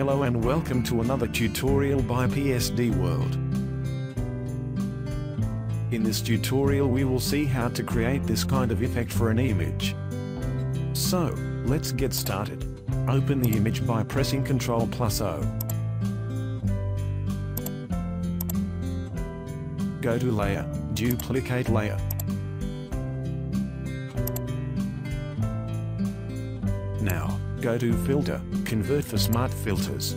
Hello and welcome to another tutorial by PSD World. In this tutorial we will see how to create this kind of effect for an image. So, let's get started. Open the image by pressing Ctrl plus O. Go to Layer, Duplicate Layer. Now, go to Filter, Convert for Smart Filters.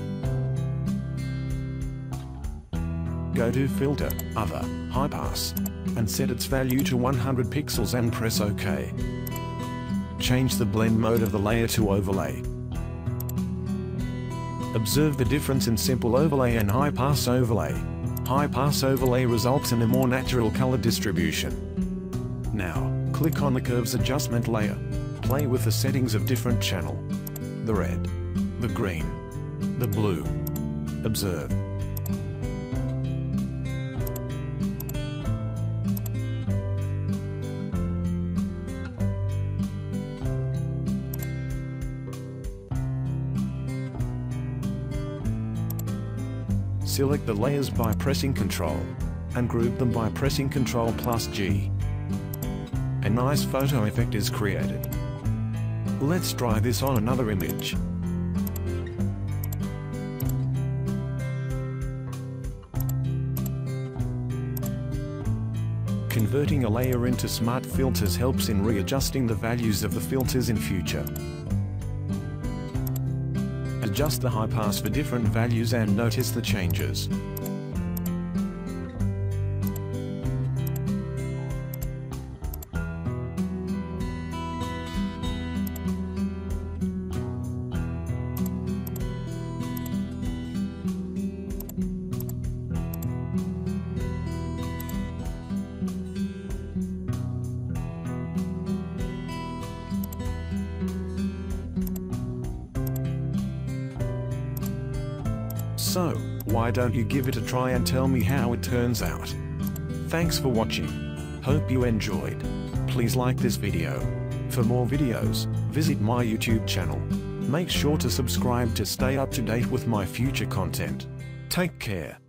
Go to Filter, Other, High Pass, and set its value to 100 pixels and press OK. Change the blend mode of the layer to Overlay. Observe the difference in Simple Overlay and High Pass Overlay. High Pass Overlay results in a more natural color distribution. Now, click on the Curves Adjustment layer. Play with the settings of different channel. The red, the green, the blue. Observe. Select the layers by pressing Ctrl, and group them by pressing Ctrl plus G. A nice photo effect is created. Let's try this on another image. Converting a layer into smart filters helps in readjusting the values of the filters in future. Adjust the high pass for different values and notice the changes. So, why don't you give it a try and tell me how it turns out? Thanks for watching. Hope you enjoyed. Please like this video. For more videos, visit my YouTube channel. Make sure to subscribe to stay up to date with my future content. Take care.